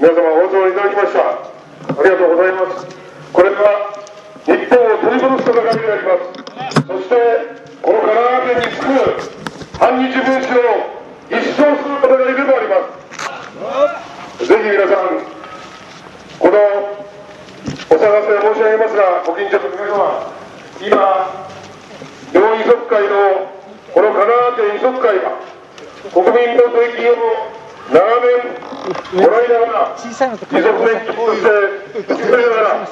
皆様お集まりいただきました。ありがとうございます。これは日本を取り戻す戦いであります。そしてこの神奈川県につく反日分子を一掃する戦いでもあります。ぜひ皆さんこのお探せ申し上げます。がご近所の皆様今日本遺族会のこの神奈川県遺族会が国民の税金を長年もらいながら小さいのと遺族年金としてながら。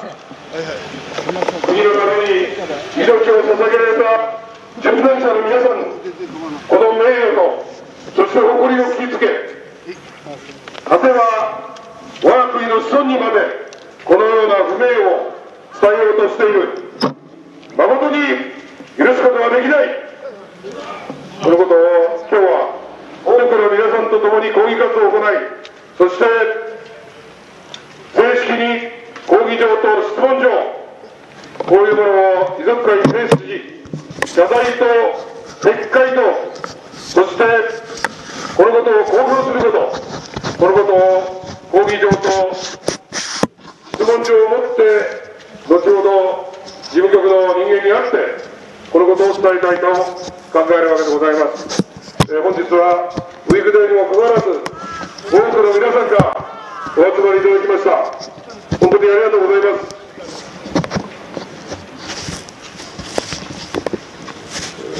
国のために命を捧げられた殉難者の皆さんのこの名誉とそして誇りを気づけ果ては我が国の子孫にまでこのような不名を伝えようとしている。誠に許すことはできない。そのことを今日は多くの皆さんと共に抗議活動を行いそして正式に抗議状と質問状こういうものを遺族会に提出し謝罪と撤回とそしてこのことを公表することこのことを抗議状と質問状を持って後ほど事務局の人間に会ってこのことを伝えたいと考えるわけでございます、えー本日はウィークデーにもかかわらず多くの皆さんがお集まりいただきました。本当にありがとうございます。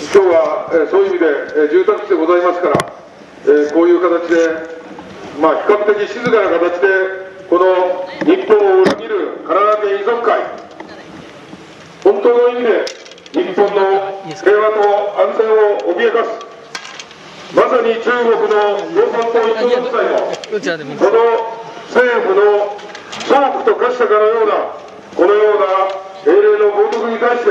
今日は、えーそういう意味で、えー住宅地でございますから、えーこういう形で、まあ、比較的静かな形で、この日本を裏切る神奈川県遺族会、本当の意味で日本の平和と安全を脅かす、まさに中国の共産党一族会のうちらでもこの政府の倉庫と化したかのようなこのような英霊の冒涜に対して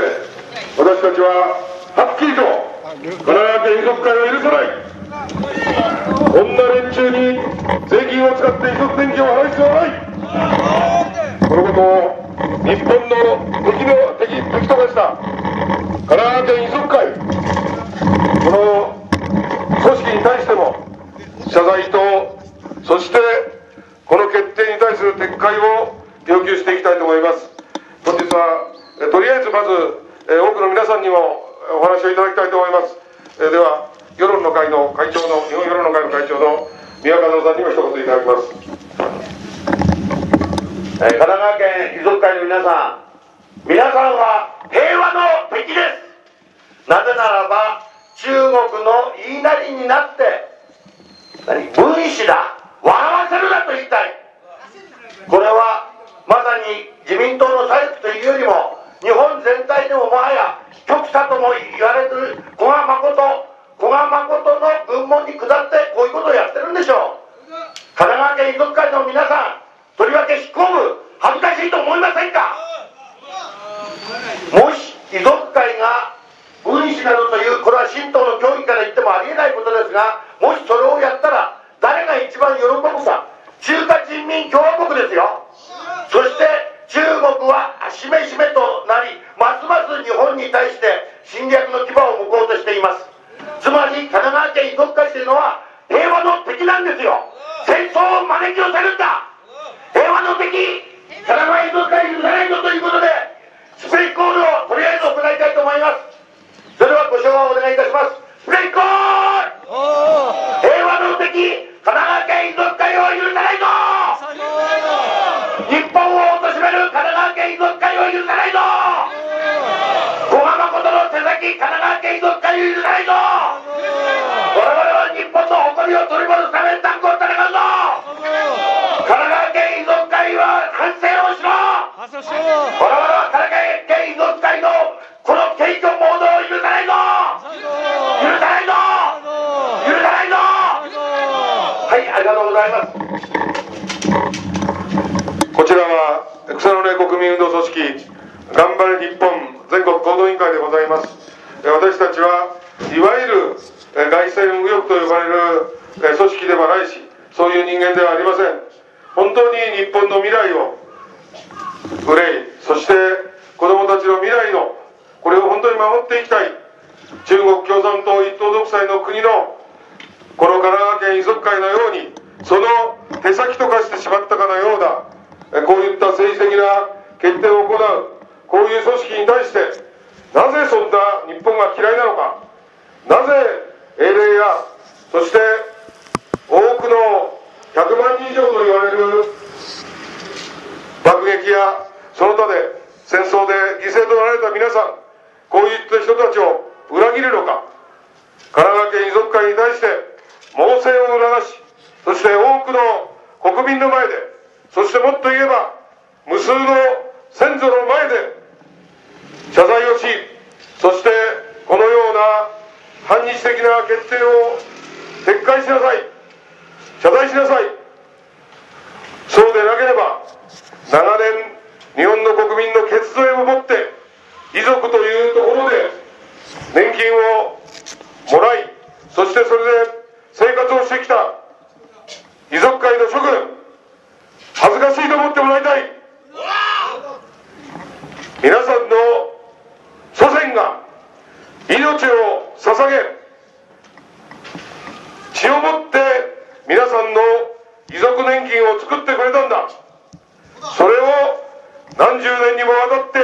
私たちははっきりと神奈川県遺族会は許さない。こんな連中に税金を使って遺族年金を払う必要はない。このことを日本の敵の敵敵と化した神奈川県遺族会。この組織に対しても謝罪とそしてこの決定に対する撤回を要求していきたいと思います。本日はえとりあえずまずえ多くの皆さんにもお話をいただきたいと思います。えでは世論の会の会長の日本世論の会の会長の宮川さんにも一言いただきます。え神奈川県遺族会の皆さん、皆さんは平和の敵です。なぜならば、中国の言いなりになって、何、分子だ、笑わせるなと言いたい。これは、まさに自民党の左翼というよりも、日本全体でももはや、極左とも言われてる古賀誠、古賀誠の軍門に下って、こういうことをやってるんでしょう。神奈川県遺族会の皆さん、とりわけ執行部、恥ずかしいと思いませんか？もし遺族会が分子などという、これは神道の教義から言ってもありえないことですが、もしそれをやったら、誰が一番喜ぶか、中華人民共和国ですよ。そして中国はしめしめとなり、ますます日本に対して侵略の牙を向こうとしています。つまり神奈川県遺族会というのは平和の敵なんですよ。戦争を招き寄せるんだ。平和の敵、神奈川遺族会許さないぞということで、スプレイコールをとりあえず行いたいと思います。それではご唱和をお願いいたします。スプレイコール平和の敵、神奈川県遺族会を許さないぞ日本を貶める神奈川県遺族会を許さないぞ小浜誠の手先神奈川県遺族会を許さないぞ我々は日本の誇りを取り戻すためにタンクを戦うぞ神奈川県遺族会は反省をしろ発射しろ我々は神奈川県遺族会のこの軽挙モードを許さないぞ許さないぞ許さないぞはいありがとうございますこちらは草の根国民運動組織頑張れ日本全国行動委員会でございますえ私たちはいわゆるえ外戦右翼と呼ばれるえ組織ではないしそういう人間ではありません本当に日本の未来を憂いそして子どもたちの未来のこれを本当に守っていきたい中国共産党一党独裁の国のこの神奈川県遺族会のようにその手先と化してしまったかのようなえこういった政治的な決定を行うこういう組織に対してなぜそんな日本が嫌いなのかなぜ英霊やそして多くの100万人以上と言われる爆撃やその他で戦争で犠牲となられた皆さんこういった人たちを裏切るのか神奈川県遺族会に対して猛省を促しそして多くの国民の前でそしてもっと言えば無数の先祖の前で謝罪をしそしてこのような反日的な決定を撤回しなさい。謝罪しなさい。そうでなければ長年日本の国民の血税をもって遺族というところで年金をもらいそしてそれで生活をしてきた遺族会の諸君恥ずかしいと思ってもらいたい。皆さんの祖先が命を捧げ血をもって皆さんの遺族年金を作ってくれたんだ。それを何十年にもわたって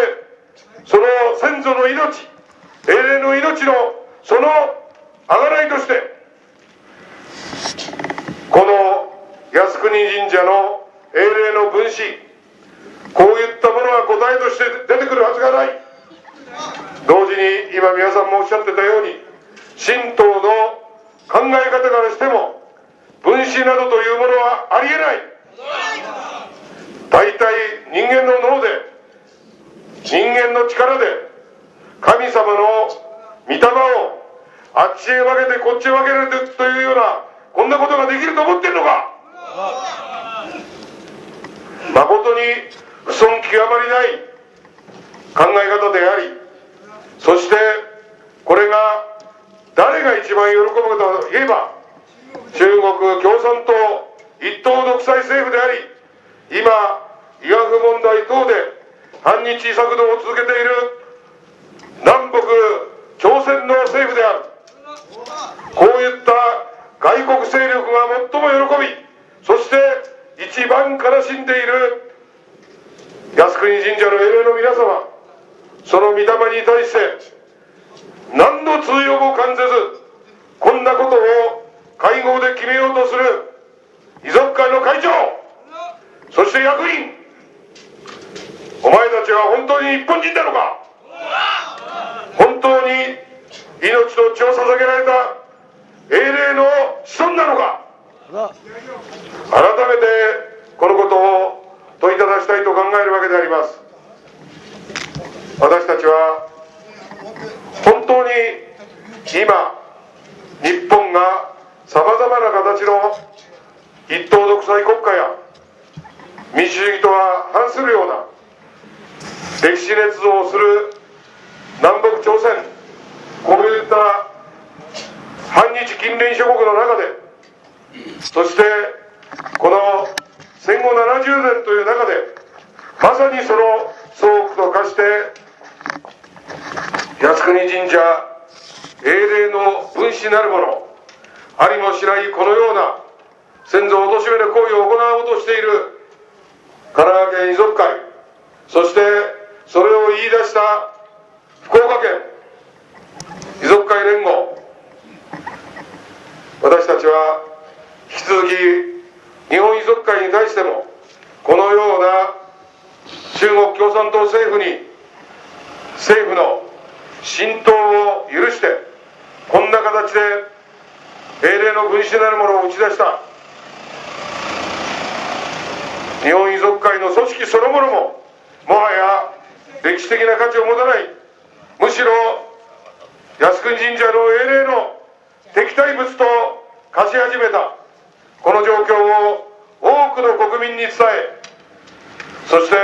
その先祖の命英霊の命のその贖いとしてこの靖国神社の英霊の分子こういったものが答えとして出てくるはずがない。同時に今皆さんもおっしゃってたように神道の考え方からしても分子などというものはありえない。大体人間の脳で人間の力で神様の御霊をあっちへ分けてこっちへ分けるというようなこんなことができると思ってんのか。誠に不尊極まりない考え方でありそしてこれが誰が一番喜ぶかといえば中国共産党一党独裁政府であり今医学問題等で反日策動を続けている南北朝鮮の政府である。こういった外国勢力が最も喜びそして一番悲しんでいる靖国神社の英霊の皆様その御霊に対して何の通用も感じずこんなことを会合で決めようとする遺族会の会長そして役員。お前たちは本当に日本人なのか？本当に命と血を捧げられた英霊の子孫なのか？改めてこのことを問いただしたいと考えるわけであります。私たちはに今日本がさまざまな形の一党独裁国家や民主主義とは反するような歴史捏造をする南北朝鮮こういった反日近隣諸国の中でそしてこの戦後70年という中でまさにその総区と化して靖国神社英霊の分子なるものありもしないこのような先祖を貶める行為を行おうとしている神奈川県遺族会そしてそれを言い出した福岡県遺族会連合。私たちは引き続き日本遺族会に対してもこのような中国共産党政府に政府の浸透を許してこんな形で英霊の分子なるものを打ち出した。日本遺族会の組織そのものももはや歴史的な価値を持たない。むしろ靖国神社の英霊の敵対物と化し始めた。この状況を多くの国民に伝えそして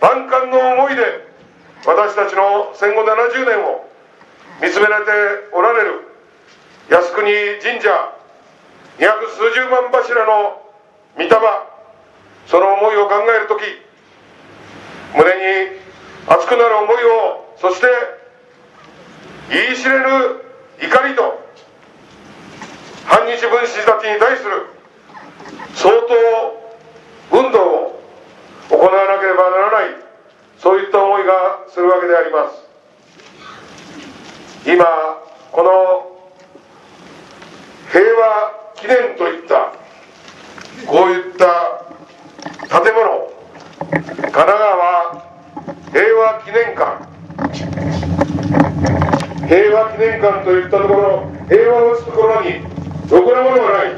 万感の思いで私たちの戦後70年を見つめられておられる靖国神社二百数十万柱の御霊その思いを考える時胸に熱くなる思いをそして言い知れぬ怒りと反日分子たちに対する相当運動を行わなければならないそういった思いがするわけであります。今この平和記念といったこういった建物神奈川平和記念館平和記念館といったところ平和を打つところにろくなものはない。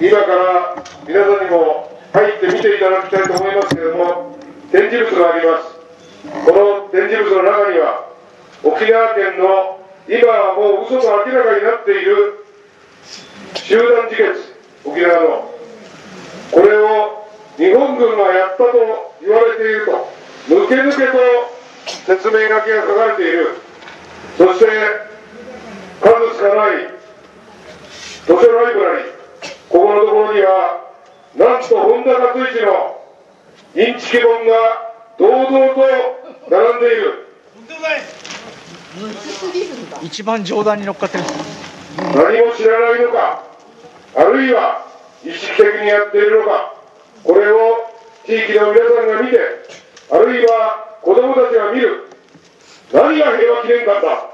今から皆さんにも入って見ていただきたいと思います。物がありますこの展示物の中には沖縄県の今はもう嘘が明らかになっている集団自決沖縄のこれを日本軍がやったと言われていると抜け抜けと説明書きが書かれている。そして数少ない図書ライブラリー。ここのところにはなんと本田勝一のインチキ本が堂々と並んでいる。一番冗談に乗っかってる。何も知らないのかあるいは意識的にやっているのかこれを地域の皆さんが見てあるいは子供たちが見る。何が平和記念館だ。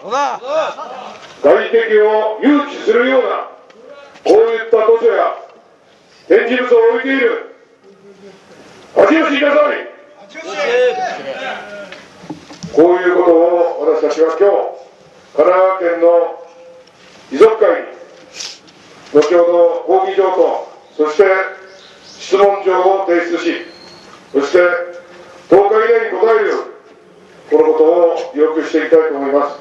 外敵を誘致するようなこういった図書や展示物を置いている。恥を知りなさいこういうことを私たちは今日神奈川県の遺族会に後ほど抗議状とそして質問状を提出しそして10日以内に答えるようこのことを要求していきたいと思います、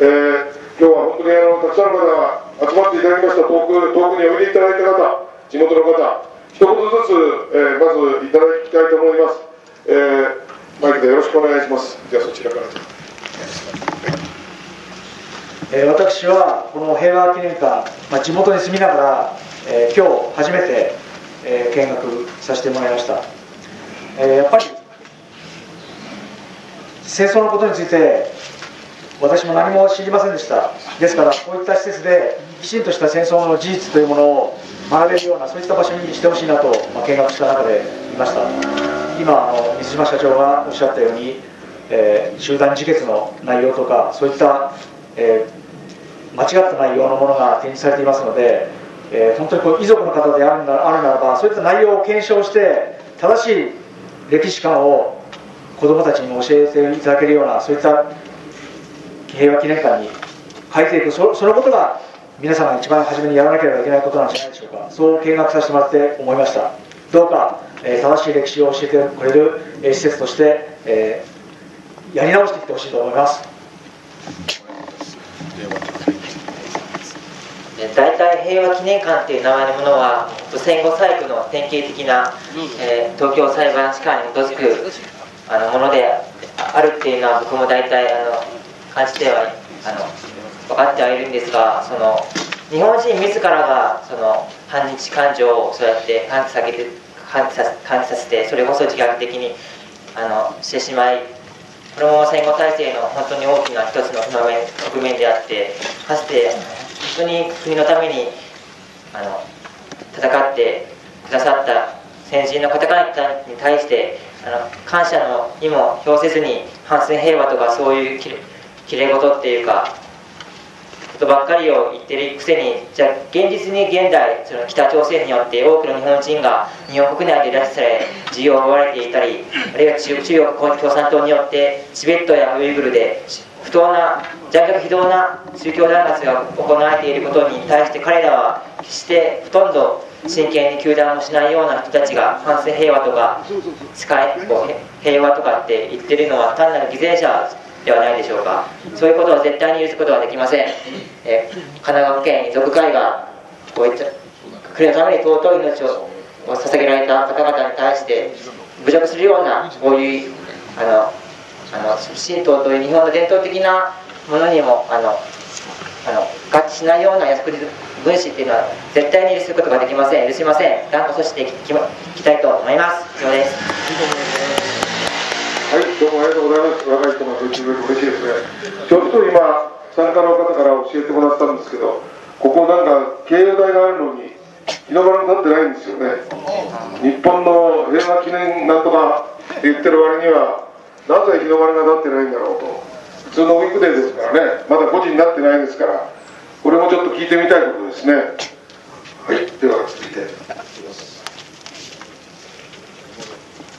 えー今日は本当にあのたくさんの方が集まっていただきました遠く遠くにおいでいただいた方地元の方一言ずつ、えーまずいただきたいと思います、えーマイクでよろしくお願いします。じゃあそちらから。えー私はこの平和記念館、まあ、地元に住みながら、えー今日初めて、えー見学させてもらいました、えーやっぱり戦争のことについて私も何も知りませんでした。ですからこういった施設できちんとした戦争の事実というものを学べるようなそういった場所にしてほしいなと、まあ見学した中でいました。今あの水島社長がおっしゃったように、えー集団自決の内容とかそういった、えー間違った内容のものが展示されていますので、えー本当にこう遺族の方であるならあるならばそういった内容を検証して正しい歴史観を子どもたちにも教えていただけるようなそういった平和記念館に変えていくそそのことが皆さんが一番初めにやらなければいけないことなんじゃないでしょうか。そう見学させてもらって思いました。どうか、えー正しい歴史を教えてくれる、えー施設として、えーやり直していってほしいと思います。え大体平和記念館っていう名前のものは戦後最古の典型的な、えー東京裁判所官に基づくあのものであるっていうのは僕も大体あの感じてはあの分かってはいるんですがその日本人自らがその反日感情をそうやって喚起させて喚起さ喚起させてそれこそ自虐的にあのしてしまいこれも戦後体制の本当に大きな一つの側面面であってかつて本当に国のためにあの戦ってくださった先人の方々に対してあの感謝の意も表せずに反戦平和とかそういうきれきれい事っていうかことばっかりを言ってるくせにじゃあ現実に現代その北朝鮮によって多くの日本人が日本国内で拉致され自由を奪われていたりあるいは中国共産党によってチベットやウイグルで不当な残虐非道な宗教弾圧が行われていることに対して彼らは決してほとんど真剣に糾弾をしないような人たちが反戦平和とか世界平和とかって言ってるのは単なる犠牲者ではないでしょうか。そういうことを絶対に許すことはできません、え神奈川県遺族会がこういった国のために尊い命を捧げられた方々に対して侮辱するようなこういうあのあの神道という日本の伝統的なものにもあのあの合致しないような靖国分子っていうのは絶対に許すことができません。許しません。断固阻止していきいきたいと思います。以上です、どうもありがとうございます。若い人がご一緒で嬉しいですね。ちょっと今、参加の方から教えてもらったんですけど、ここなんか、慶応大があるのに、日の丸に立ってないんですよね日本の平和記念なんとかって言ってる割にはなぜ日の丸が立ってないんだろうと普通の保育デーですからねまだ5時になってないですからこれもちょっと聞いてみたいことですねはいでは続いて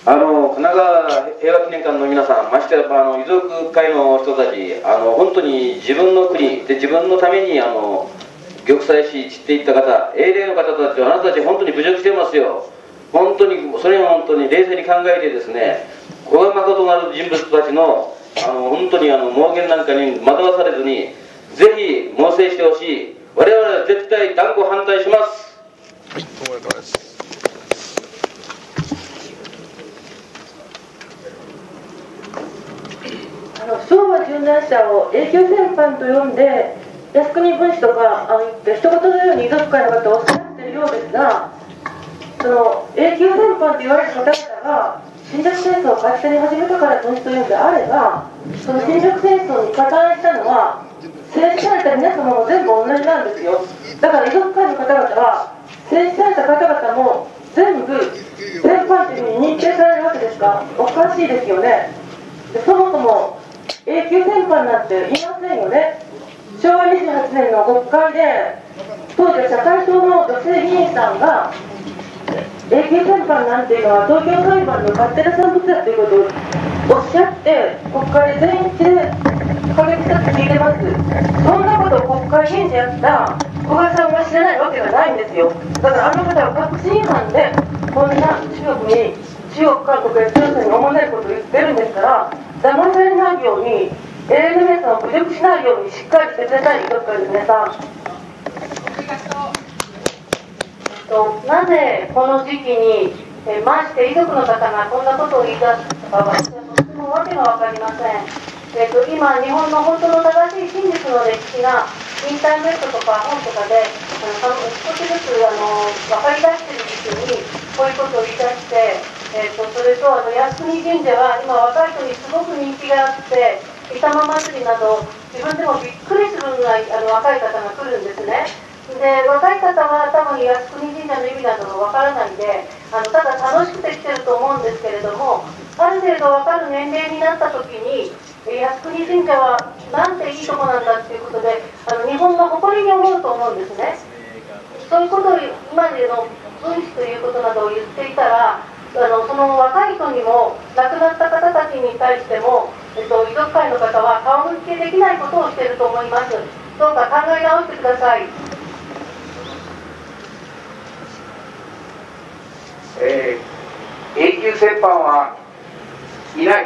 あの神奈川平和記念館の皆さん、ましてやあの遺族会の人たち、あの本当に自分の国で自分のためにあの玉砕し散っていった方、英霊の方たちはあなたたち本当に侮辱してますよ。本当にそれを本当に冷静に考えてですね、小山ことなる人物たちのあの本当にあの妄言なんかに惑わされずに、ぜひ猛省してほしい。我々は絶対断固反対します。あの昭和殉難者を永久戦犯と呼んで靖国分子とかあの言って一言のように遺族会の方をおっしゃっているようですがその永久戦犯と言われる方々が侵略戦争を勝手に始めたからというのであればその侵略戦争に加担したのは戦死された皆様も全部同じなんですよ。だから遺族会の方々は戦死された方々も全部戦犯というふうに認定されるわけですか？おかしいですよね。でそもそも永久戦犯なんて言いませんよね。昭和28年の国会で当時社会党の女性議員さんが永久戦犯なんていうのは東京裁判の勝手な産物だということをおっしゃって国会で全員で可決したって聞いてます。そんなことを国会議員でやった小川さんが知らないわけがないんですよ。だからあの方は確信違反でこんな中国に中国韓国や中国に思わないことを言ってるんですから騙されないように英語の皆さんを侮辱しないようにしっかりしてくださいどっかで皆さんとなぜこの時期に、えーまして遺族の方がこんなことを言い出したかは私はとてもわけが分かりません、えー、と今日本の本当の正しい真実の歴史がインターネットとか本とかであの少しずつあの分かり出してる時期にこういうことを言い出して、えー、とそれとあの靖国神社は今若い人にすごく人気があって御霊祭りなど自分でもびっくりするぐらいあの若い方が来るんですね。で若い方は多分靖国神社の意味などがわからないんであのただ楽しくて来てると思うんですけれどもある程度分かる年齢になった時に靖国神社はなんていいとこなんだっていうことであの日本の誇りに思うと思うんですね。そういうことを今での分子ということなどを言っていたらあのその若い人にも亡くなった方たちに対しても、えっと、遺族会の方は顔向けできないことをしていると思います。どうか考え直してください。えー永久戦犯はいない。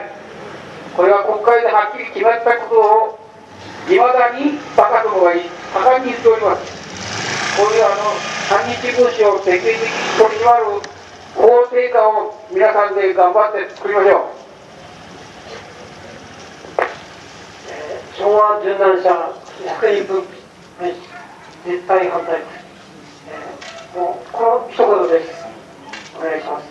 これは国会ではっきり決まったことをいまだにバカどもが盛んに言っております。こういうあの反日分子を徹底的に取り締まる法制化を皆さんで頑張って作りましょう。昭和殉難者100人分絶対反対。です、えもうこの一言です。お願いします。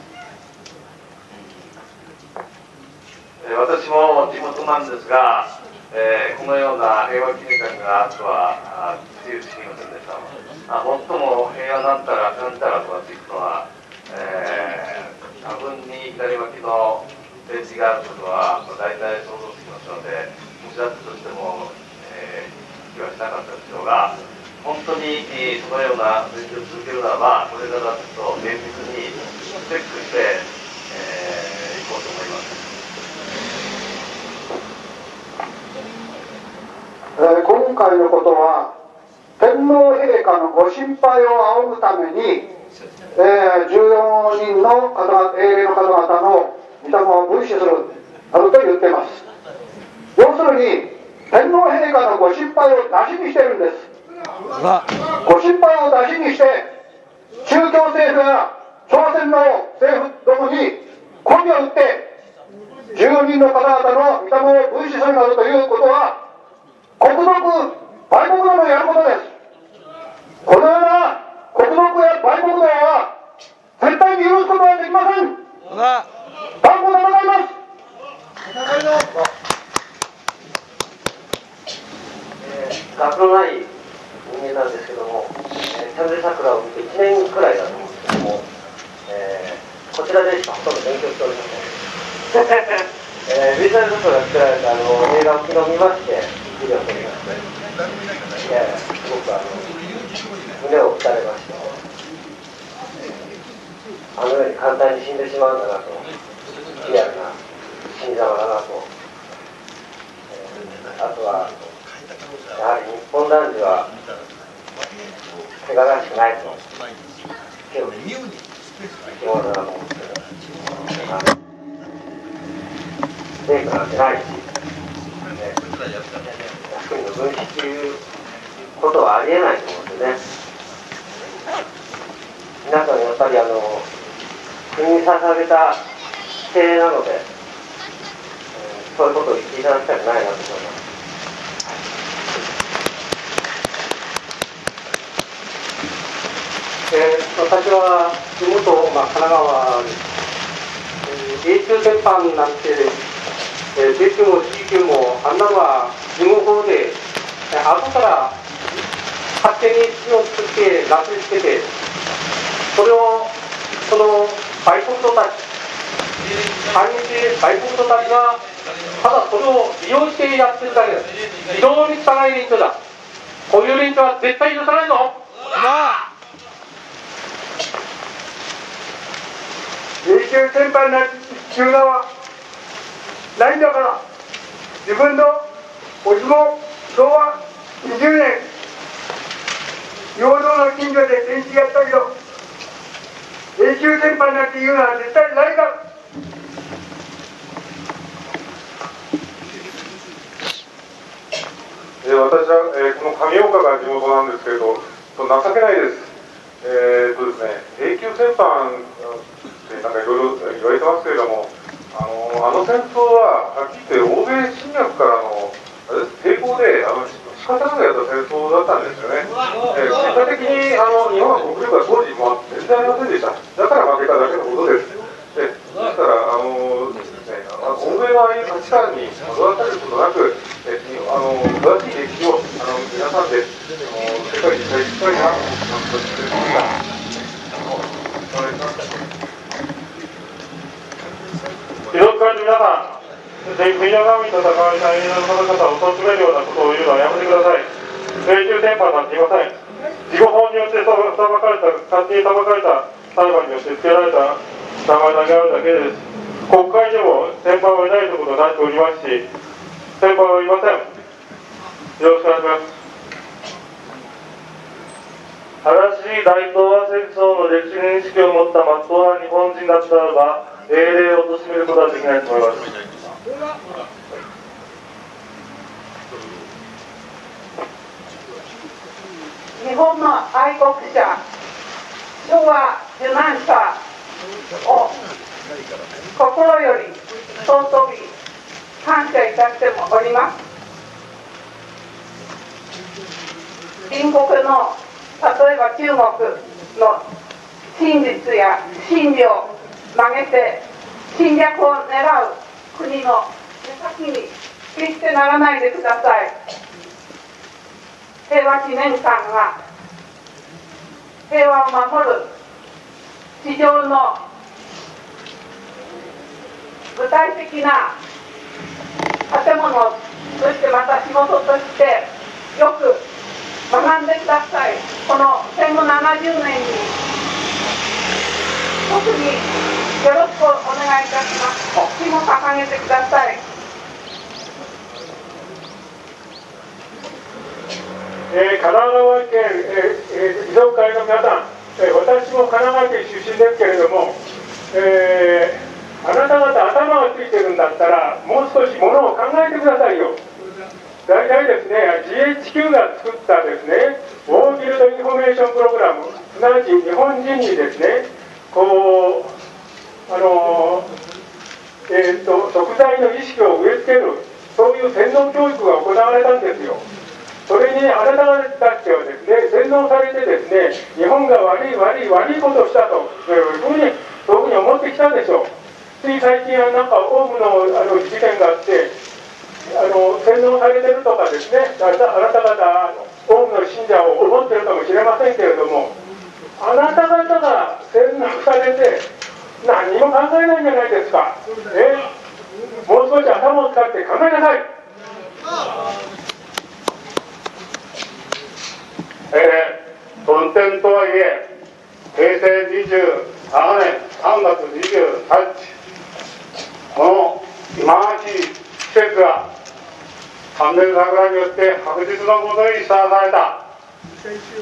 えー私も地元なんですが、えーこのような平和記念館があるとはあつゆ知りませんでした。あ最も平和なんたらかんたらとかっていうのは、えー、多分に左脇のページがあることはまあ大体想像つきますのでもしあったとしても、えー、気はしなかったでしょうが本当に、えーそのような勉強を続けるならばこれからちょっと厳密にチェックして、えー、いこうと思います。えー今回のことは天皇陛下のご心配を仰ぐために、えー14人の方々英霊の方々の御霊を分子するなどと言っています。要するに天皇陛下のご心配をなしにしているんです。ご心配をなしにして宗教政府や朝鮮の政府どもに媚びを打って14人の方々の御霊を分子するなどということは国賊売国道のやることです。このような国賊や売国道は絶対に許すことはできません。断固戦います。学のない人間なんですけども、えー、チャンネル桜を見てい1年くらいだと思うんですけども、えー、こちらでしかほとんど勉強しておりません、えー、ビジュアルソフトが作られたあの映画を昨日見ましてビデオを撮りましていやいやすごくあの胸を打たれましてあのように簡単に死んでしまうんだなと。リアルな死に様だなと、あとはやはり日本男児は怪我らしくないと。手を生き物だと思うんですけどメイクなんてないし、ね、休みの分岐っていうことはありえないと思うんですね。皆さんやっぱりあの国に捧げた規定なので、えー、そういうことを言っていただきたくないなと思いますえー、私は地元、まあ、神奈川です。えー、永中全般なんて、えー、米中も C 級もあんなのは事務法で、えー、後から勝手に地を作ってなすりつけて、それをその外国人たち、反日外国人たちがただそれを利用してやってるだけです。非常に汚い連中だ。こういう連中は絶対許さないぞ。まあ永久先輩な中座はないんだから自分のおじも昭和20年陽動の近所で戦士やったけど永久先輩なんていうのは絶対ないからえ、私は、えー、この上岡が地元なんですけれど情けないです。えー、っとですね、永久戦犯ってなんかいろいろ言われてますけれども、あのあの戦争ははっきり言って欧米侵略からの抵抗であの仕方なくやった戦争だったんですよね。えー、結果的にあの日本は国力が当時も全然ありませんでした。だから負けただけのことです。でですからあのね、欧米のああいう価値観に惑わされることなく、えあの正しい歴史をあの皆さんであの世界に伝えていきたいなと思ってます。記録会の皆さん、国の神と戦われた家の方々を貶めるようなことを言うのはやめてください。永久戦犯なんていません。自己法によって裁かれた、勝手に裁かれた裁判によって付けられた名前だけあるだけです。国会でも先輩はいないということになっておりますし、先輩はいません。よろしくお願いします。正しい大東亜戦争の歴史認識を持ったまっとうな日本人だったならば、英霊を貶めることはできないと思います。日本の愛国者、昭和受難者を心より尊び感謝いたしております。隣国の例えば中国の真実や真理を曲げて侵略を狙う国の目先に決してならないでください。平和記念館が平和を守る地上の具体的な建物そしてまた仕事としてよく学んでください。この戦後70年に特によろしくお願いいたします。国旗も掲げてください。えー、神奈川県、えー、遺族会の皆さん、えー、私も神奈川県出身ですけれども、えー、あなた方頭がついてるんだったらもう少しものを考えてくださいよ大体ですね GHQ が作ったですねウォーギルトインフォメーションプログラムすなわち日本人にですねこうあのえーと、贖罪の意識を植え付けるそういう洗脳教育が行われたんですよ。それにあなた方たちはですね洗脳されてですね日本が悪い悪い悪いことをしたというふうにそういうふうに思ってきたんでしょう。つい最近はなんかオウムのあの事件があってあの洗脳されてるとかですねあなた方オウムの信者を思ってるかもしれませんけれどもあなた方が洗脳されて何も考えないんじゃないですか。え？もう少し頭を使って考えなさい。えー、運転とはいえ平成27年3月23日この今しい季節が三年桜によって白日のもとにさらされた。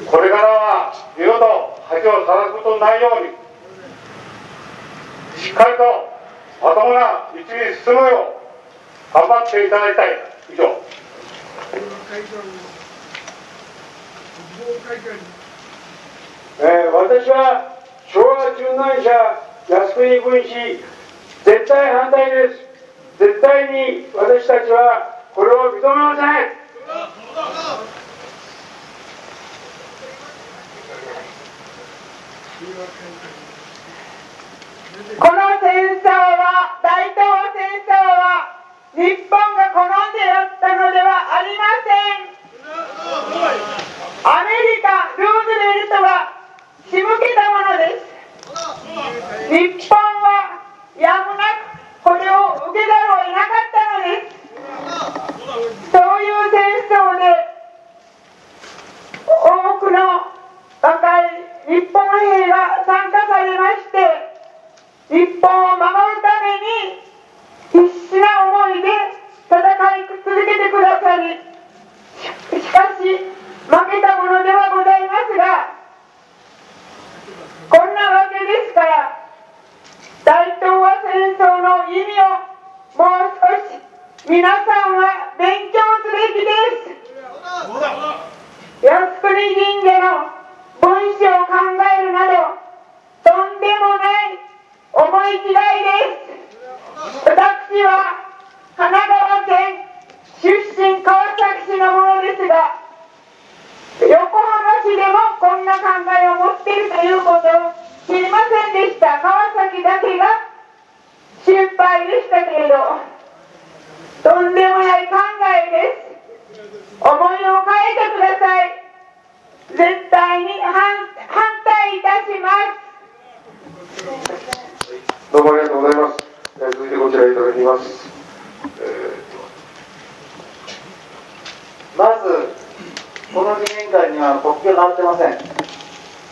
これからは二度と恥をさらすことのないようにしっかりとまともな道に進むよう頑張っていただきたい以上。えー私は昭和殉難者靖国分子絶対反対です。絶対に私たちはこれを認めませんこの戦争は大東亜戦争は日本が好んでやったのではありません。アメリカルーズベルトが仕向けたものです。日本はやむなくこれを受けざるを得なかったのですそういう戦争で多くの若い日本兵が参加されまして日本を守るために必死な思いで戦い続けてくださりししかし負けたものではございますがこんなわけですから大東亜戦争の意味をもう少し皆さんは勉強すべきです靖国神社の文章を考えるなどとんでもない思い違いです私は神奈川県出身川崎市のものですが横浜市でもこんな考えを持っているということを知りませんでした川崎だけが心配でしたけれどとんでもない考えです思いを変えてください絶対に反反対いたしますどうもありがとうございます。えー続いてこちらいただきます。まず、この記念会には国旗が貼ってません。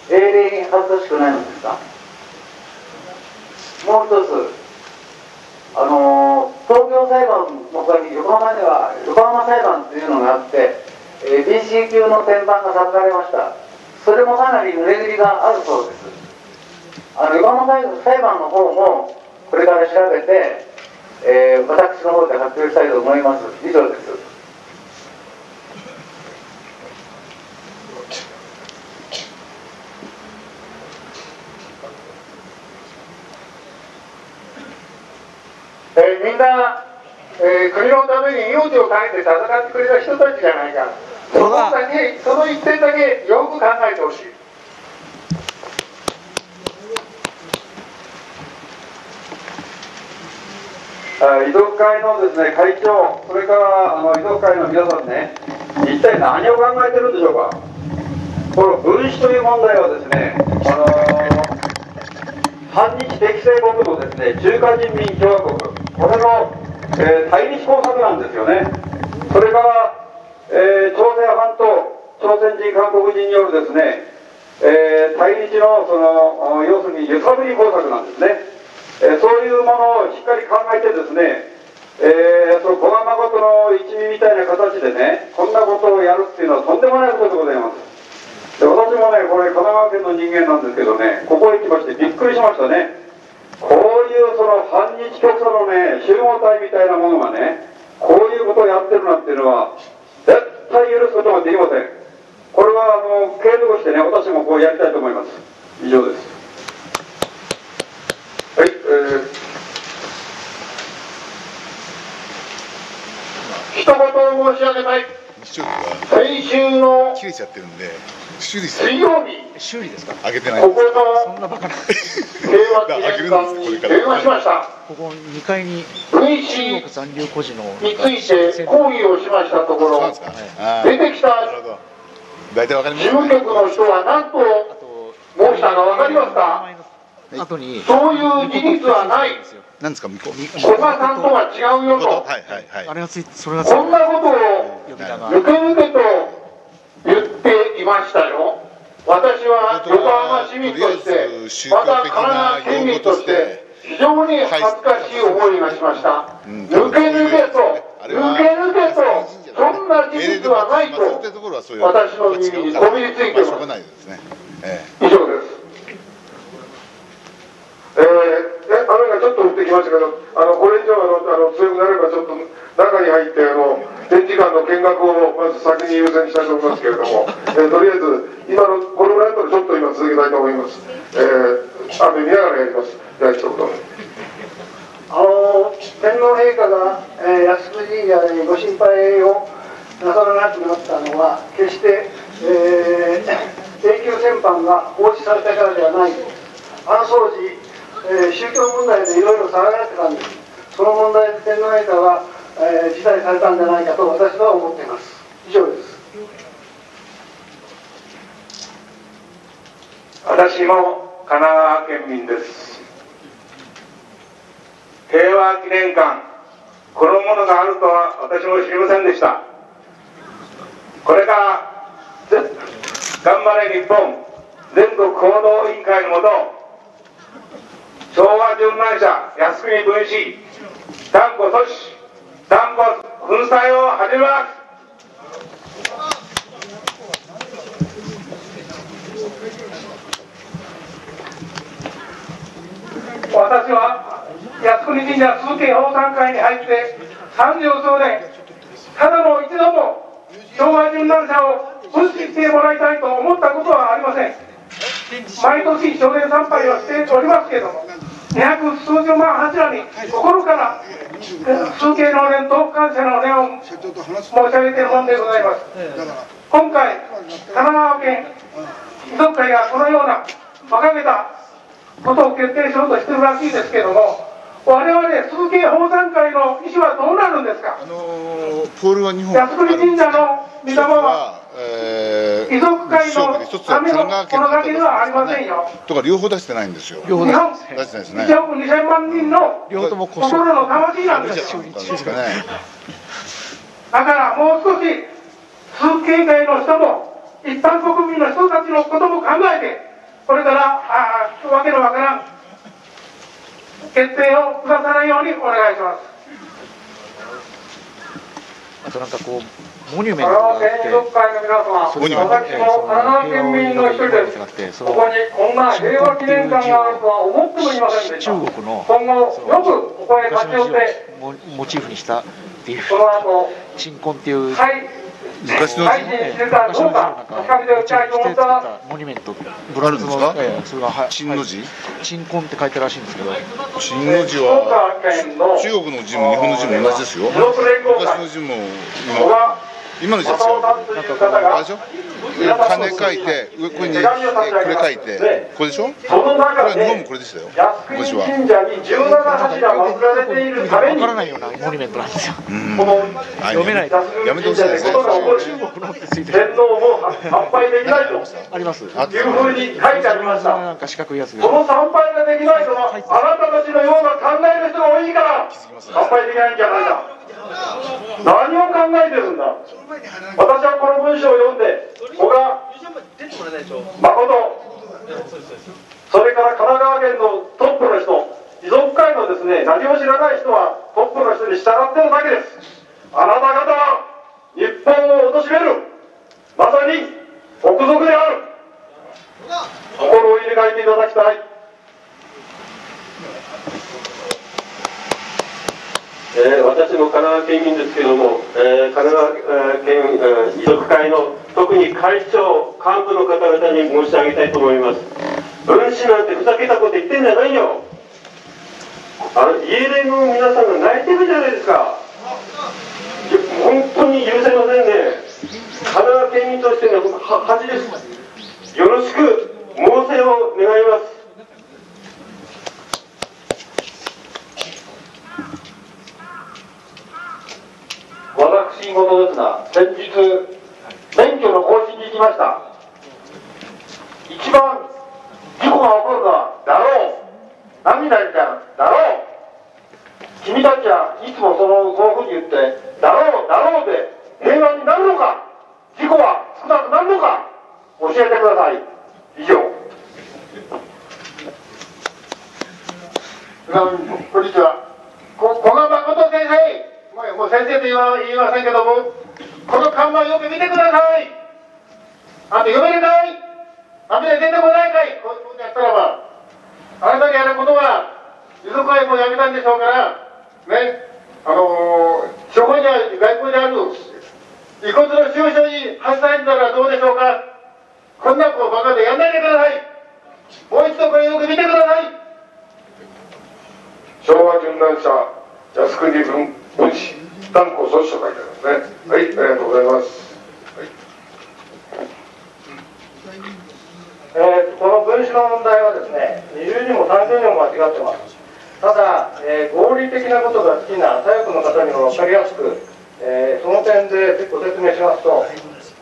英霊に貼ってほしくないのですかもう一つ、あのー東京裁判の他に横浜では横浜裁判というのがあって、えー BC 級の天板が咲かれました。それもかなり濡れ衣があるそうです。あの横浜裁裁判の方もこれから調べて、えー私の方で発表したいと思います。以上です。えーみんな、えー国のために命を懸けて戦ってくれた人たちじゃないか。そのその一点だけよく考えてほしい。遺族会のですね会長、それからあの遺族会の皆さんね、一体何を考えてるんでしょうか、この分子という問題はですね、あの反日適正国のですね中華人民共和国、これの、えー対日工作なんですよね、それから、えー朝鮮半島、朝鮮人、韓国人によるですね、えー対日のその要するに揺さぶり工作なんですね。えそういうものをしっかり考えてですね、えー、その古賀誠の一味みたいな形でね、こんなことをやるっていうのはとんでもないことでございます。で私もね、これ神奈川県の人間なんですけどね、ここへ来ましてびっくりしましたね。こういうその反日局所のね、集合体みたいなものがね、こういうことをやってるなんていうのは、絶対許すことができません。これはあの継続してね、私もこうやりたいと思います。以上です。はい、えー。一言申し上げたい。先週の切れちゃってるんで修理水曜日、修理ですか？あげてない。ここの平和記念館に電話しました。ここ2階に残留孤児のについて抗議をしましたところ、あ出てきた大体わかります事務局の人は何と申起きたか分かりますか？後に。そういう事実はない。なんですかみこ古賀さんとは違うよと。はいはいはい。あれがついそれがこんなことを抜け抜けと言っていましたよ。私は横浜市民としてまた神奈川県民として非常に恥ずかしい思いがしました。抜け抜けと抜け抜けとそんな事実はないと私の耳にこびりついています以上ですえー、え雨がちょっと降ってきましたけど、あのこれ以上あのあの強くなれば、ちょっと中に入ってあの、展示館の見学をまず先に優先したいと思いますけれども、えーとりあえず、今のこのぐらいのとちょっと今続けたいと思います。えー、雨見ながらやります。じゃあ、一言。あの天皇陛下が、えー、靖国神社でご心配をなさらなくなったのは決して、えー、永久戦犯が放置されたからではないあの当時、えー宗教問題でいろいろ騒がれてたんです。その問題で天皇陛下が、えー辞退されたんじゃないかと私は思っています。以上です。私も神奈川県民です。平和記念館このものがあるとは私も知りませんでした。これから頑張れ日本。全国行動委員会のもと昭和殉難者靖国分子断固阻止断固粉砕を始めます。私は靖国神社数形法産会に入って30総年ただの一度も昭和殉難者を分析してもらいたいと思ったことはありません。毎年少年参拝をしておりますけれども200数十万柱に心から数形の念と感謝の念を申し上げているものでございます。今回神奈川県遺族会がこのような馬鹿げたことを決定しようとしてるらしいですけれども我々数形法産会の意思はどうなるんですか？ポールは日本靖国神社の御霊はえ遺族会の一つためのもの神奈川県だけではありませんよ。とか両方出してないんですよ。両方出してない。ですね。1億2000万人の両方とも心の魂なんですよ。ですかね。だからもう少し数形会の人も一般国民の人たちのことも考えてこれからあーわけのわからん決定を下さないようにお願いします。あとなんかこうモニュメン神トがあって奈川県遺族会の皆様それが私も神奈川県民の一人ですがあってそここにこんな平和記念館があるとは思ってもいませんでした中国の今後よくここへ立ち寄ってモモチーフにしたっていうその後鎮魂っていうはい昔の大事にしてるかどうか確かめておきたいと思ったらモニュメントあるんですかええそれがは鎮の字。鎮魂って書いてあるらしいんですけど鎮の字。は中国の字。も日本の字。も同じですよ昔の字。も今今の字は違う。けどあれでしょ金書いて上ここにえこれ書いて。これでしょ？これは日本もこれでしたよ。昔は。神社に17柱祀られているために。わからないようなモニュメントなんですよ。うん。読めない。やめてほしいですね。ことが起こり中国のってついて天皇も参拝できないと。あります。いうふうに書いてありました。なんか四角いやつその参拝ができないのはあなたたちのような考える人が多いから参拝できないんじゃないか何を考えてるんだ？私はこの文章を読んで僕は誠。それから神奈川県のトップの人遺族会のですね何も知らない人はトップの人に従ってるだけです。あなた方は日本を貶める。まさに国賊である。心を入れ替えていただきたい。えー私も神奈川県民ですけれども、えー神奈川県、えー遺族会の特に会長、幹部の方々に申し上げたいと思います。分子なんてふざけたこと言ってんじゃないよ。あの家連の皆さんが泣いてるじゃないですか。本当に許せませんね。神奈川県民としての恥です。よろしく猛省を願います。私事ですが先日免許の更新に行きました。一番事故が起こるのはだろう。涙にないだろう。君たちはいつもそのそういうふうに言って先生と言いませんけどもこの看板よく見てください。あと読めるかい？あとで出てこないかい？こういうふうにやったらばあなたにやることは遺族会もやめたんでしょうからねあのー、処方じゃ外交である遺骨の収集に発散したらどうでしょうかこんな子バカでやんないでくださいもう一度これよく見てください昭和殉難者靖国文文士断固阻止と書いてありますねはいありがとうございます、えー、この分子の問題はですね二重にも三重にも間違ってますただ、えー、合理的なことが好きな左翼の方にも分かりやすく、えー、その点でご説明しますと、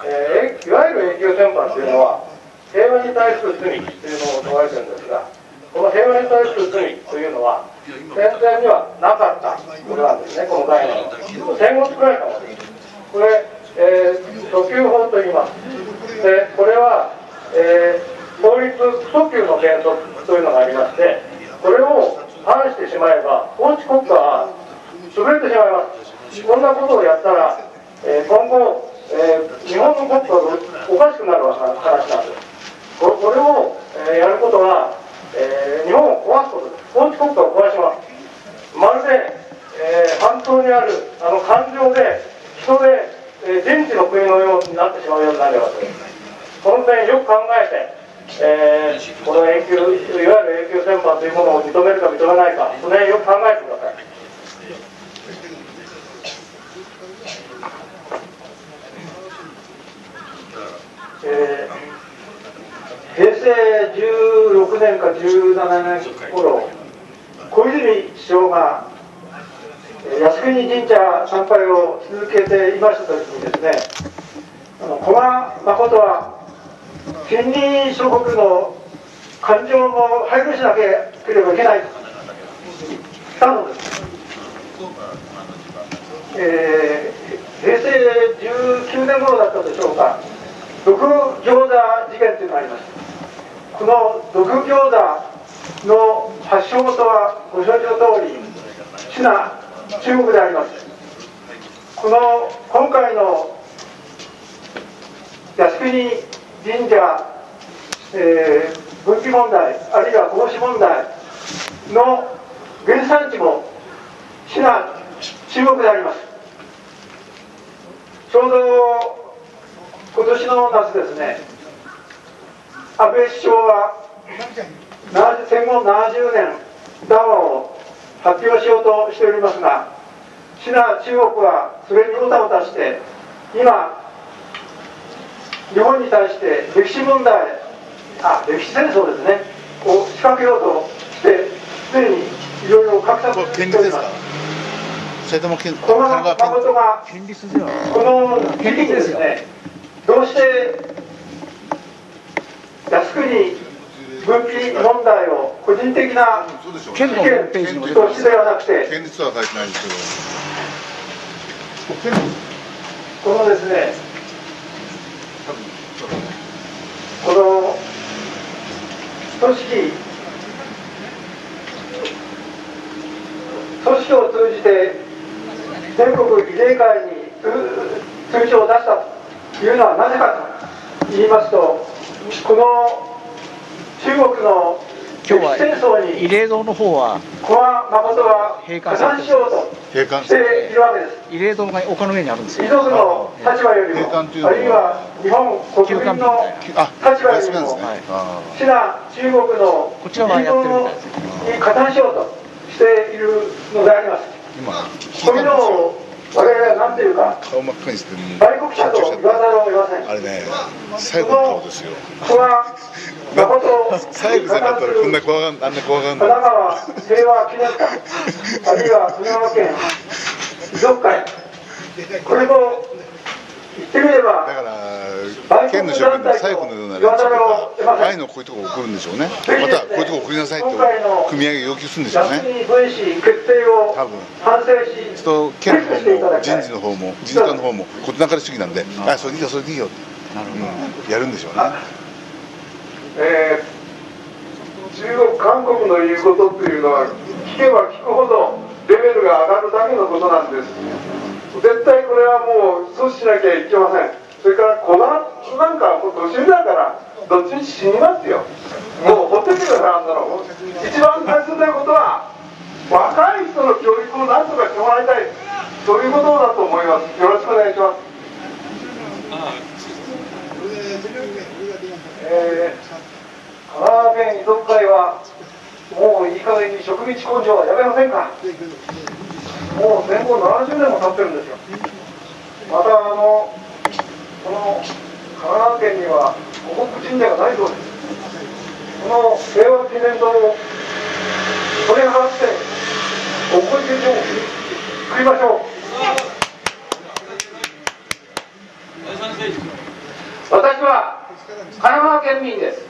えー、いわゆる永久戦犯というのは平和に対する罪というのを問われてるんですがこの平和に対する罪というのは戦前にはなかったことなんですねこの概念は戦後作られたものですこれ、えー、訴求法と言いますでこれは、えー、法律不訴求の原則というのがありましてこれを反してしまえば法治国家は潰れてしまいますこんなことをやったら、えー、今後、えー、日本の国家がおかしくなる話なんですこれを、えー、やることはえー、日本を壊すことです法治国家を壊しますまるで、えー、半島にあるあの感情で人で、えー、人知の国のようになってしまうようになるわけです。この点よく考えてえー、この永久いわゆる永久戦犯というものを認めるか認めないかその辺よく考えてください。えー平成16年か17年頃小泉首相が靖国神社参拝を続けていました時にですね古賀誠は近隣諸国の感情も配慮しなければいけないと言ったのです、えー、平成19年頃だったでしょうか。毒餃子事件というのがありましたこの毒餃子の発祥元はご承知の通りシナ中国であります。この今回の靖国神社、えー、分岐問題あるいは孔子問題の原産地もシナ中国であります。ちょうど今年の夏ですね安倍首相は戦後70年談話を発表しようとしておりますがシナ中国はそれにおたおたして今日本に対して歴史問題あ歴史戦争ですね。を仕掛けようとしてすでにいろいろ格差しております埼玉県この誠がこの時期にですね。どうして靖国分岐問題を個人的な県のホームページにとしてではなくて県立は書いてないんですけど。このですねこの組織組織を通じて全国議例会に通知を出したというのはなぜかと言いますとこの中国の今日は慰霊堂の方は古賀誠は閉館しようとしているわけです。慰霊堂が丘の上にあるんですよ。遺族の立場よりもあるいは日本国民の立場よりもシナ中国のこちらはやってるみたいですに加担しようとしているのであります。こういうのを我々は何ていうか顔真っ赤にして外国者と言わざるを得ません。あれね最後の顔ですよ。こは誠最後じゃなかったらこんな怖がんあんな怖がん神奈川平和記念館 あるいは神奈川県遺族会これも言ってみればだから県の職員の財布のような連中とかああいうのこういうとこ送るんでしょうね。またこういうとこ送りなさいと組合が要求するんでしょうね。多分。と県の方も人事の方も人事課の方も事なかれ主義なんであそれでいいよそれでいいよって、うん、やるんでしょうね。えー、中国韓国の言うことっていうのは聞けば聞くほどレベルが上がるだけのことなんです。絶対これはもう阻止しなきゃいけません。それから粉なんかもう年だからどっちに死にますよ。もうほっといてくださいあんなの。一番大切なことは若い人の教育をなんとかしてもらいたい。そういうことだと思います。よろしくお願いします。えー、香川県遺族会はもういい加減に植民地根性はやめませんか？もう戦後70年も経ってるんですよまたあのこの神奈川県には護国神社がないそうですこの平和記念堂を取り払って護国神社を作りましょう私は神奈川県民です。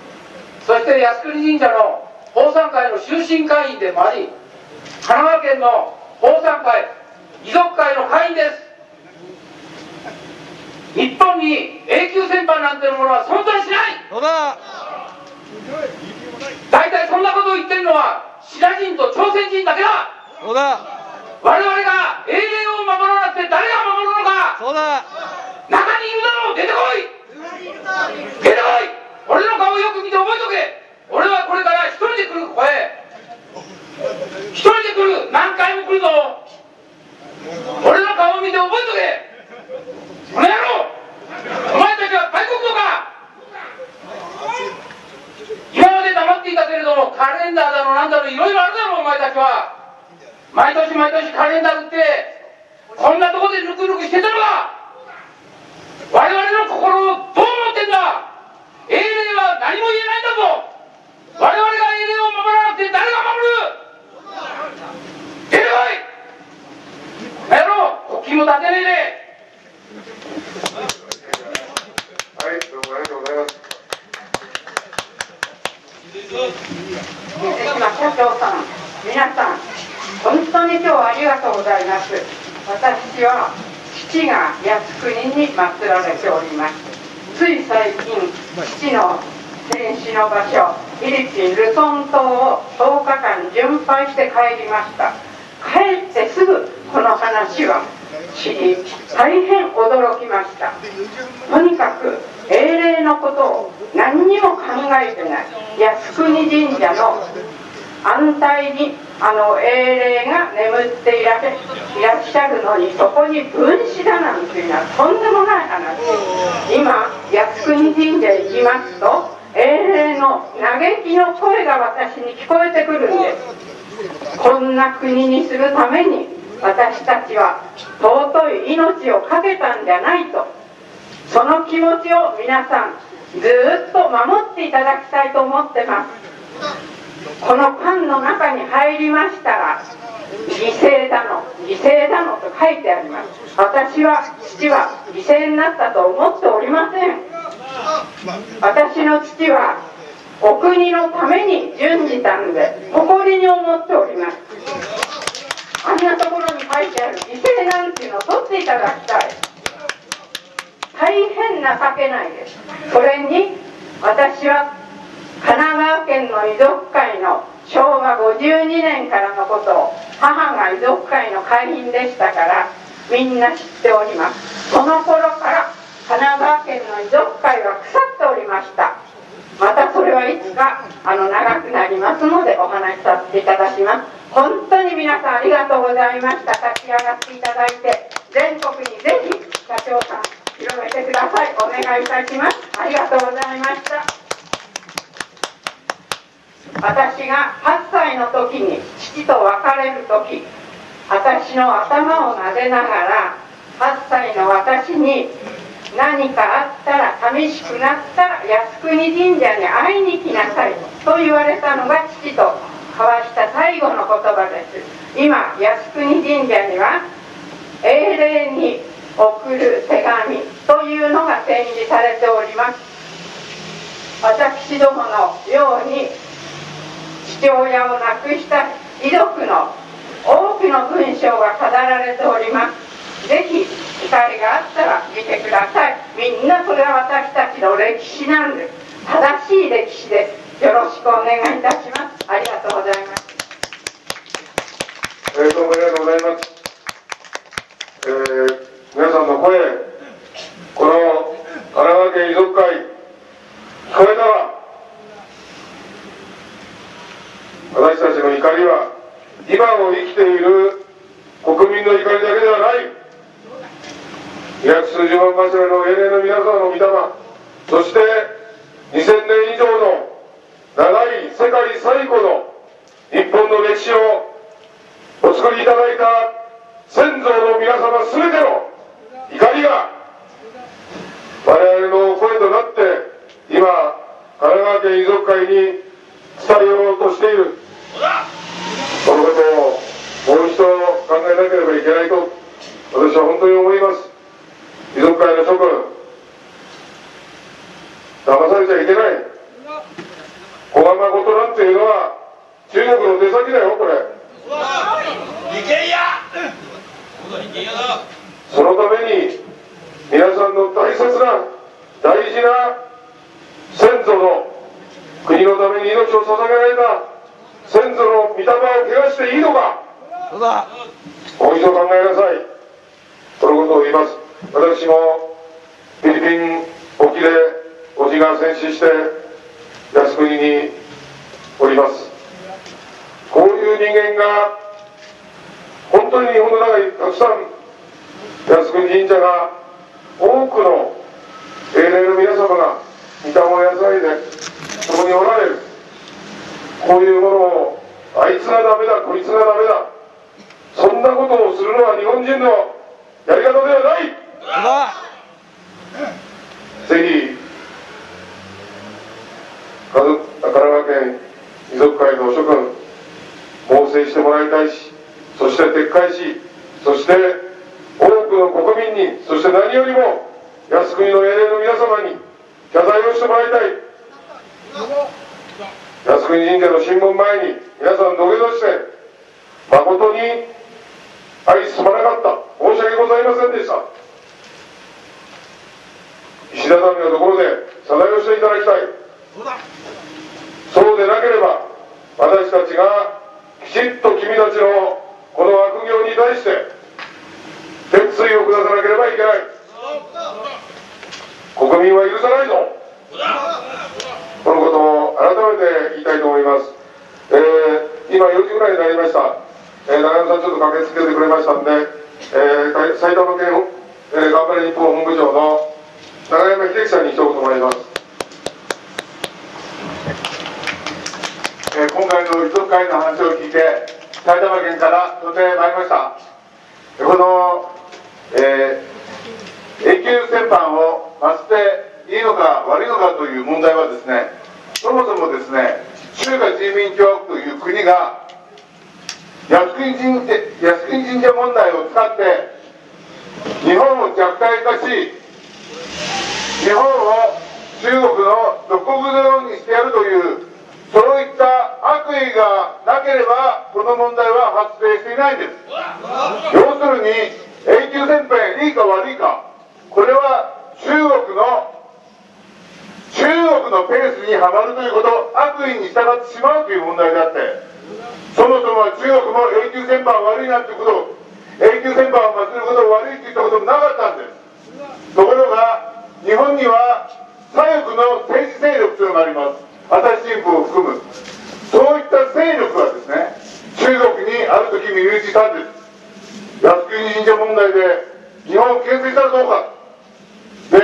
そして靖国神社の法産会の終身会員でもあり神奈川県の法産会遺族会の会員です。日本に永久戦犯なんていうものは存在しない。大体そんなことを言ってるのはシナ人と朝鮮人だけだ。我々が英霊を守らなくて誰が守るのか。そうだ。中にいるだろう。出てこい。出てこい。俺の顔をよく見て覚えとけ。俺はこれから一人で来るここへ。一人で来る。何回も来るぞ。俺の顔を見て覚えとけこの野郎!お前たちは外国のか!今まで黙っていたけれどもカレンダーだろなんだろいろいろあるだろうお前たちは!毎年毎年カレンダー売ってこんなとこでぬくぬくしてたのか我々の心をどう思ってんだ英霊は何も言えないんだぞ我々が英霊を守らなくて誰が守る出てこいやろう国旗も立てねえではいどうもありがとうございます今社長さん皆さん本当に今日はありがとうございます私は父が靖国に祀られておりますつい最近父の戦死の場所フィリピンルソン島を10日間巡拝して帰りました。帰ってすぐこの話は知り大変驚きました。とにかく英霊のことを何にも考えてない靖国神社の安泰にあの英霊が眠っていらいらっしゃるのにそこに分子だなんていうのはとんでもない話。今靖国神社へ行きますと英霊の嘆きの声が私に聞こえてくるんです。こんな国にするために私たちは尊い命を懸けたんじゃないとその気持ちを皆さんずっと守っていただきたいと思ってます。このパンの中に入りましたら犠牲だの犠牲だのと書いてあります。私は父は犠牲になったと思っておりません。私の父はお国のために準じたんで誇りに思っております。あんなところに書いてある犠牲なんていうのを取っていただきたい。大変情けないです。それに私は神奈川県の遺族会の昭和52年からのことを母が遺族会の会員でしたからみんな知っております。その頃から神奈川県の遺族会は腐っておりました。またそれはいつかあの長くなりますのでお話しさせていただきます。本当に皆さんありがとうございました。立ち上がっていただいて全国にぜひ社長さん広めてくださいお願いいたしますありがとうございました私が8歳の時に父と別れる時私の頭を撫でながら8歳の私に何かあったら寂しくなったら靖国神社に会いに来なさい。と言われたのが父と交わした最後の言葉です。今靖国神社には英霊に送る手紙というのが展示されております。私どものように父親を亡くした遺族の多くの文章が飾られております。ぜひ機会があったら見てください。みんなそれは私たちの歴史なんです。正しい歴史です。よろしくお願いいたします。ありがとうございます。えー、どうもありがとうございます、えー、皆さんの声この神奈川県遺族会聞こえたら私たちの怒りは今を生きている国民の怒りだけではない。約数十万柱の英霊の皆様の御霊そして2000年以上の長い世界最古の日本の歴史をお作りいただいた先祖の皆様全ての怒りが我々の声となって今神奈川県遺族会に伝えようとしている。このことをもう一度考えなければいけないと私は本当に思います。遺族会の諸君騙されちゃいけない。小浜事なんていうのは中国の出先だよこれ。そのために皆さんの大切な大事な先祖の国のために命を捧げられた先祖の御霊を汚していいのか。もう一度考えなさい。そのことを言います私もフィリピン沖でおじが戦死して靖国におります。こういう人間が本当に日本の中にたくさん靖国神社が多くの英霊の皆様が御霊を野菜でそこにおられる。こういうものをあいつがダメだこいつがダメだそんなことをするのは日本人のやり方ではない。ぜひ神奈川県遺族会の諸君猛省してもらいたいしそして撤回しそして多くの国民にそして何よりも靖国の英霊の皆様に謝罪をしてもらいたい。靖国神社の審問前に皆さん土下座して誠に愛すまなかった申し訳ございませんでした。石田民のところで謝罪をしていただきたい。そうでなければ私たちがきちっと君たちのこの悪行に対して鉄槌を下さなければいけない。国民は許さないぞ。このことを改めて言いたいと思います、えー、今4時ぐらいになりました、えー、長山さんちょっと駆けつけてくれましたんで、えー、埼玉県、えー、頑張れ日本本部長の長山秀樹さんに一言もらいます。えー、今回の遺族会の話を聞いて埼玉県からとてまいりました。この、えー、永久戦犯を罰していいのか悪いのかという問題はですねそもそもですね中華人民共和国という国が靖国神社靖国神社問題を使って日本を弱体化し日本を中国の属国のようにしてやるというそういった悪意がなければこの問題は発生していないんです。要するに永久戦犯いいか悪いか。これは中国の中国のペースにはまるということ悪意に従ってしまうという問題であってそもそも中国も永久戦犯悪いなんてことを永久戦犯を祀ることを悪いって言ったこともなかったんです。ところが日本には左翼の政治勢力というのがあります。朝日新聞を含む。そういった勢力がですね中国にある時身内したんです靖国神社問題で日本を形成したらどうかで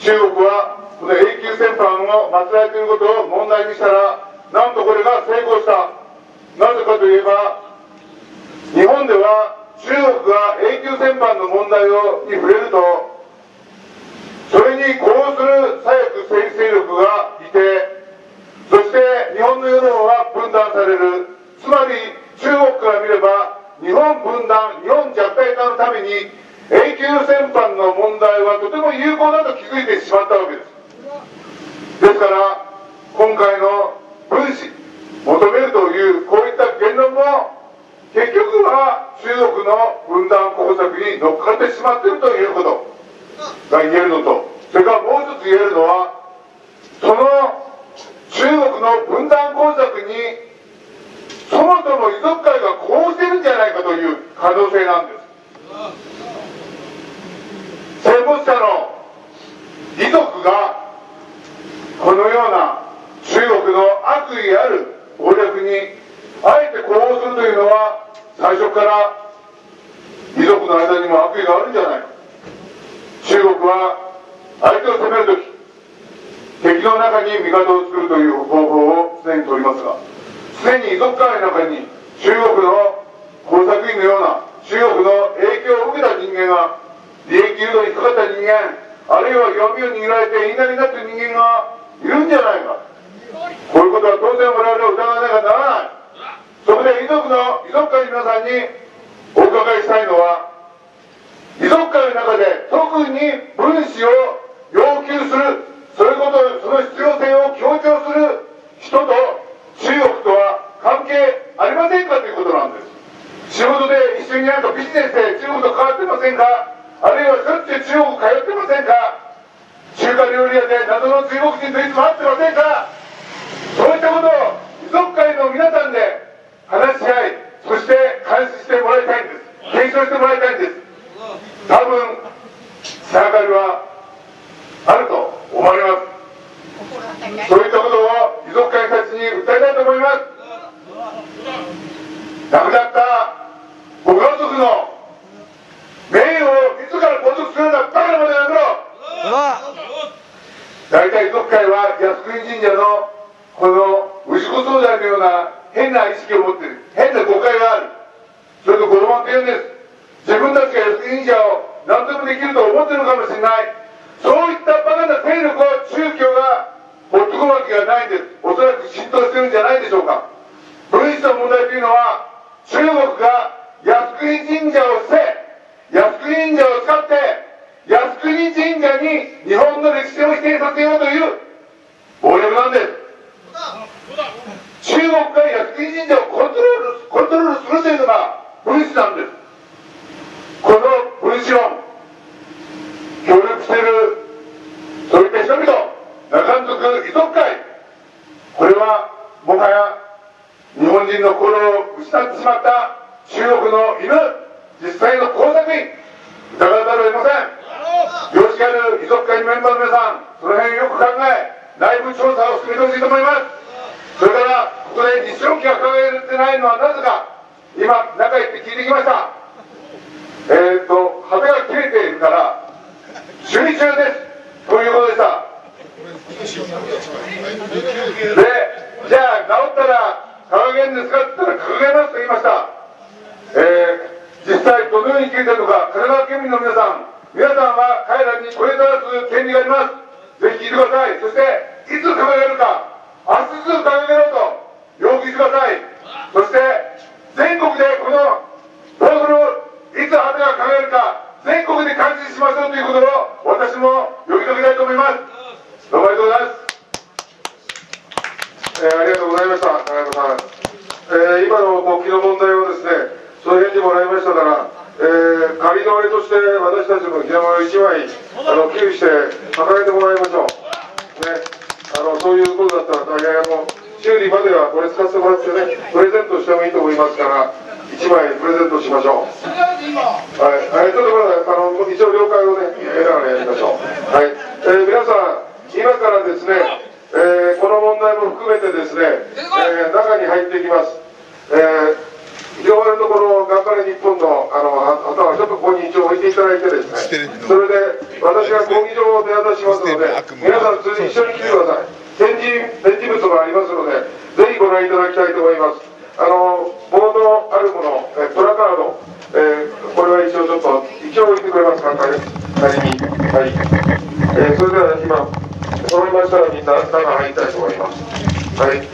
中国はこの永久戦犯を祀られていることを問題にしたらなんとこれが成功したなぜかといえば日本では中国が永久戦犯の問題をに触れるとそれに呼応する左翼政治勢力がいてそして日本の世論は分断されるつまり中国から見れば日本分断日本弱体化のために永久戦犯の問題はととても有効だと気づいてしまったわけですですから今回の分子求めるというこういった言論も結局は中国の分断工作に乗っかってしまっているということが言えるのとそれからもう一つ言えるのはその中国の分断工作にそもそも遺族会がこうしてるんじゃないかという可能性なんです戦没者の遺族がこのような中国の悪意ある攻略にあえて呼応するというのは最初から遺族の間にも悪意があるんじゃないか中国は相手を攻めるとき敵の中に味方を作るという方法を常に取りますがすでに遺族会の中に中国の工作員のような中国の影響を受けた人間が利益誘導にかかった人間あるいは弱みをになってる人間がいるんじゃないか。こういうことは当然我々は疑わなきゃならない。そこで遺族の遺族会の皆さんにお伺いしたいのは遺族会の中で特に分子を要求するそういうことその必要性を強調する人と中国とは関係ありませんかということなんです。仕事で一緒になんかビジネスで中国と変わってませんか？あるいはしょっちゅう中国通ってませんか？中華料理屋で謎の中国人といつも会ってませんか？そういったことを遺族会の皆さんで話し合いそして監視してもらいたいんです。検証してもらいたいんです。多分つながりはあると思われます。そういったことを遺族会たちに訴えたいと思います。亡くなったご家族の名誉を自ら拘束するようなバカなまでやめろ大体遺族会は靖国神社のこの牛子総代のような変な意識を持っている。変な誤解がある。それと子供って言うんです。自分たちが靖国神社を何でもできると思ってるのかもしれない。そういったバカな勢力を宗教がほっとくわけがないんです。おそらく浸透してるんじゃないでしょうか。分子の問題というのは中国が靖国神社を捨て靖国神社を使って靖国神社に日本の歴史を否定させようという暴力なんです。中国が靖国神社をコントロールコントロールするというのが分子なんです。この分子論協力しているそういった人々中族遺族会これはもはや日本人の心を失ってしまった中国の犬実際の工作員。疑わざるを得ません。よしある遺族会メンバーの皆さんその辺よく考え内部調査を進めてほしいと思います。それからここで日照機が掲げられてないのはなぜか今中へ行って聞いてきました。えー、っと旗が切れているから修理中です。ということでした。でじゃあ治ったら掲げるんですかって言ったら掲げますと言いました。えー、実際どのように聞いてるのか神奈川県民の皆さん皆さんは彼らに声を出す権利があります。ぜひ聞いてください。そしていつ掲げるか明日すぐ掲げろと要求してください。そして全国でこのボードをいつ旗が掲げるか全国で監視しましょうということを私も呼びかけたいと思います。どうもありがとうございます。えー、ありがとうございました、長山さん。えー、今の国旗の問題をですね、その返事もらいましたから、えー、仮のあれとして私たちも日の丸1枚あの寄付して掲げてもらいましょう。ね、あのそういうことだったら大変あの修理まではこれ使ってもらってね、プレゼントしてもいいと思いますから、1枚プレゼントしましょう。はい、はい、ちょっとまだあの一応了解をね、得ながらやりましょう。はい、えー、皆さん、今からですね、えー、この問題も含めてですね、えー、中に入っていきます。えー、広丸のところ、頑張れ日本の、あの、あとはちょっとここに一応置いていただいてですね、それで、私が講義場を手渡しますので、皆さん、一緒に来てください。展示、展示物がありますので、ぜひご覧いただきたいと思います。あの、ボードあるもの、えプラカード、えー、これは一応ちょっと、一応置いてくれますか、仮に。はい。えー、それでは今、揃いましたらみんな中入りたいと思います。はい。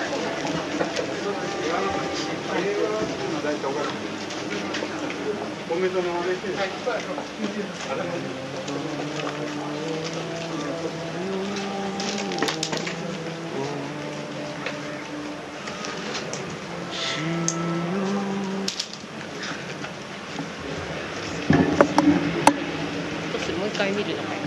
もう一回見るのかな